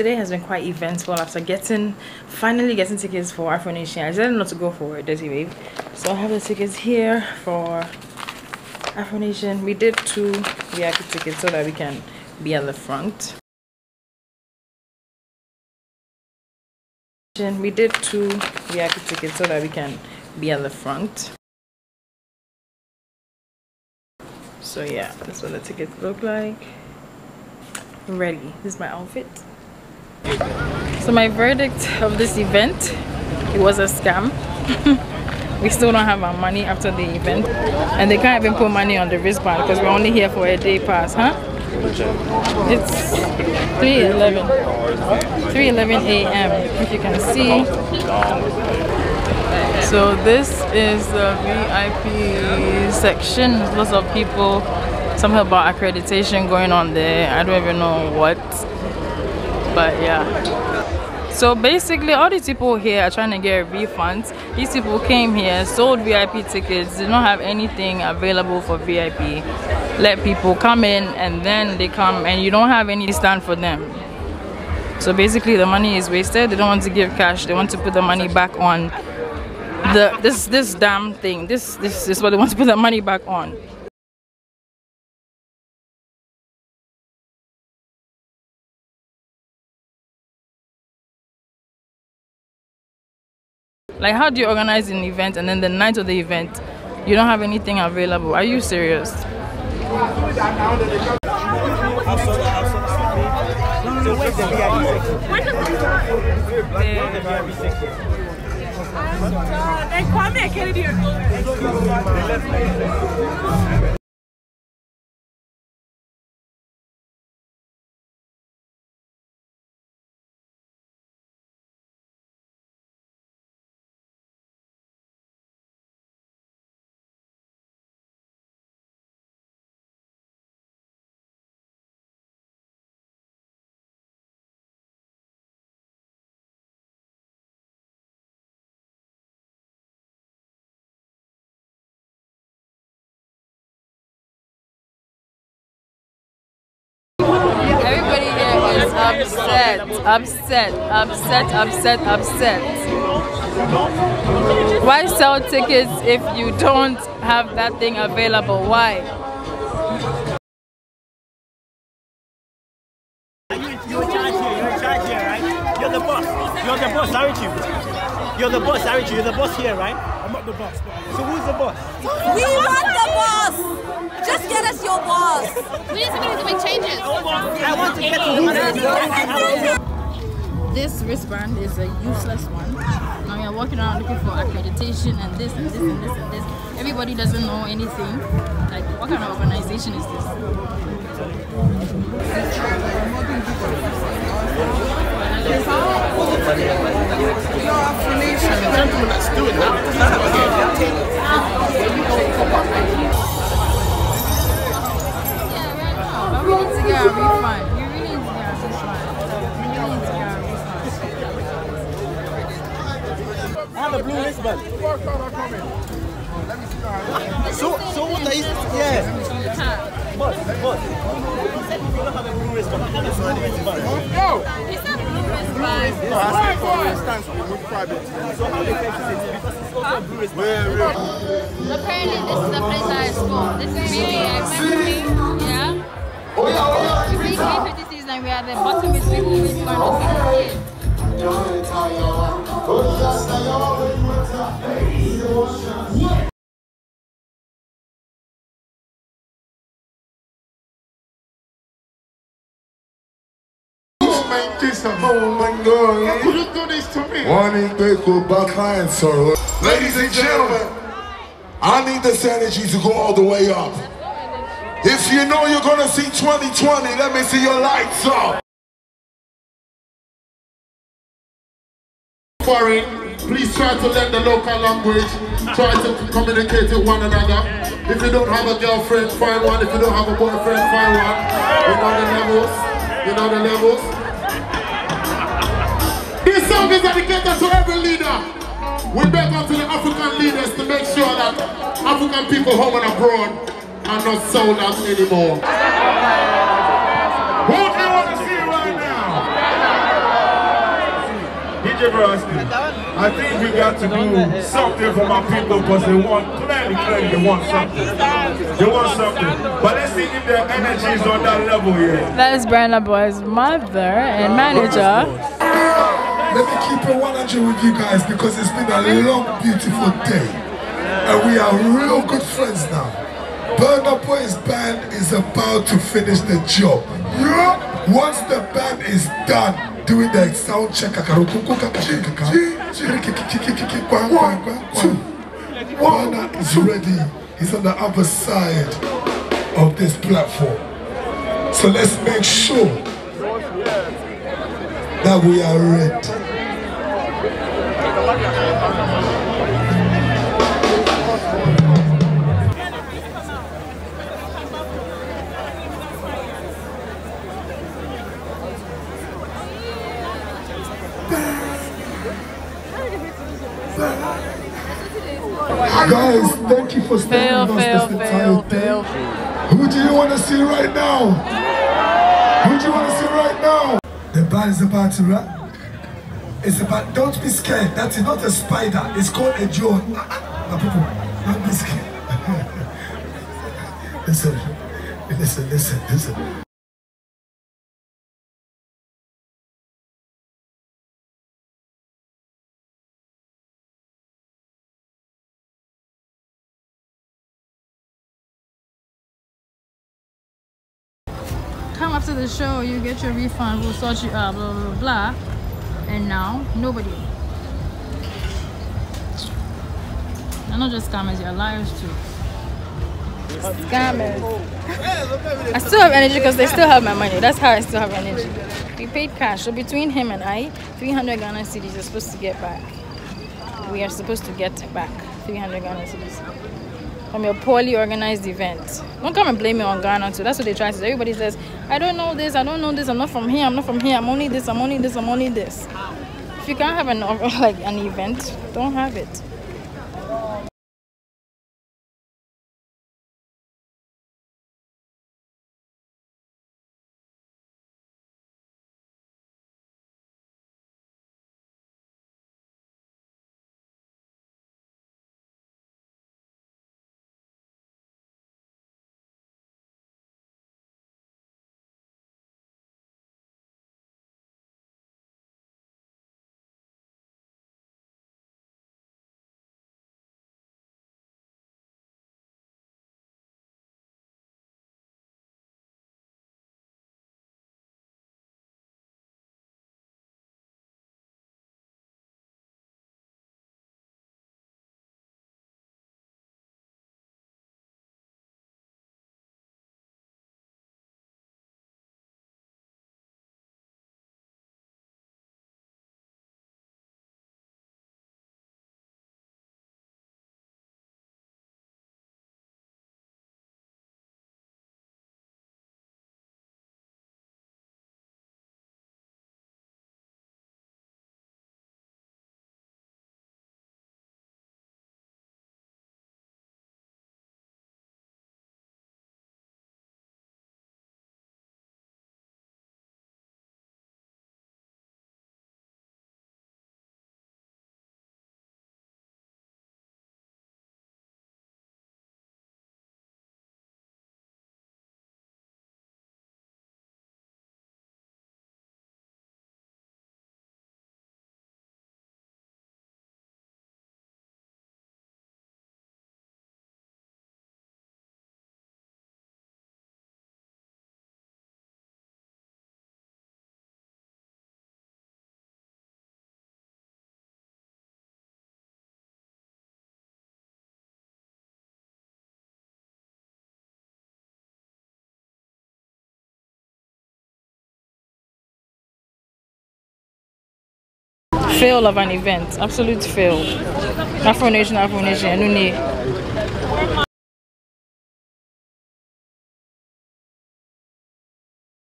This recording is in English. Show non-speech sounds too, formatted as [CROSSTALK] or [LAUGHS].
today has been quite eventful after getting finally getting tickets for Afro Nation. I decided not to go for Desi Wave. So I have the tickets here for Afro Nation. We did two VIP tickets so that we can be at the front. We did two VIP tickets so that we can be at the front. So yeah, that's what the tickets look like. ready. This is my outfit. So my verdict of this event, it was a scam. [LAUGHS] we still don't have our money after the event. And they can't even put money on the wristband because we're only here for a day pass, huh? It's 3.11. 3.11 a.m. If you can see. So this is the VIP section. Lots of people. Something about accreditation going on there. I don't even know what. But yeah. So basically all these people here are trying to get refunds. These people came here, sold VIP tickets, did not have anything available for VIP let people come in and then they come and you don't have any stand for them. So basically the money is wasted. They don't want to give cash. They want to put the money back on the this this damn thing. This this is what they want to put the money back on like how do you organize an event and then the night of the event you don't have anything available are you serious Kwame Kennedy. Upset, upset, upset, upset, upset. Why sell tickets if you don't have that thing available? Why? You're the boss, aren't you? You're the boss, aren't you? You're the boss here, right? I'm not the boss. So who's the boss? We want the boss! Just get us your boss! We need somebody to make changes. I want to get to This wristband is a useless one. Now we are walking around looking for accreditation and this and this and this and this. Everybody doesn't know anything. Like, what kind of organization is this? But we need to get a refund. You really need to get a refund. You really need to get a refund. I have a blue wristband. So, so what are you? Yeah. Boss, boss. You said you don't have a blue wristband. I have a blue wristband. It's not blue wristband. So how they fix it? Because it's also a blue wristband. Apparently, this is the place that I score. This is really, I remember me. Yeah. We reached 356 and we are the bottom is 50 wristband of 58. Make this a moment, girl. You do this to me. One big back client, sir. Ladies and gentlemen, I need this energy to go all the way up. If you know you're gonna see 2020, let me see your lights up. Foreign, please try to learn the local language. Try to communicate with one another. If you don't have a girlfriend, find one. If you don't have a boyfriend, find one. You know the levels. You know the levels. This song is dedicated to every leader. We beg unto the African leaders to make sure that African people home and abroad are not sold out anymore. What do you want to see right now? rigorously. I think we got to do something for my people because they want, clearly, clearly, they want something. They want something. But let's see if their energy is on that level here. That is Burna Boy's mother and manager. Let me keep it 100 with you guys because it's been a long, beautiful day. And we are real good friends now. Burna Boy's band is about to finish the job. Once the band is done doing the sound check, Burna is ready. He's on the other side of this platform. So let's make sure that we are ready. Guys, thank you for staying with us fail, this fail, entire fail. day. Who do you want to see right now? Who do you want to see right now? The band is about to rap. It's about, don't be scared. That is not a spider. It's called a drone. My people, don't be scared. listen, listen, listen, listen. Come after the show, you get your refund, we'll sort you out, blah, blah, blah, blah. And now, nobody. They're not just scammers, you're liars too. Scammers. I still have energy because they still have my money. That's how I still have energy. We paid cash. So between him and I, 300 Ghana cedis are supposed to get back. We are supposed to get back 300 Ghana cedis from your poorly organized event. Don't come and blame me on Ghana too. That's what they try to say. Everybody says, I don't know this, I don't know this, I'm not from here, I'm not from here, I'm only this, I'm only this, I'm only this. If you can't have an [LAUGHS] like an event, don't have it. Fail of an event. Absolute fail. Afro Nation, Afro Nation, Anune.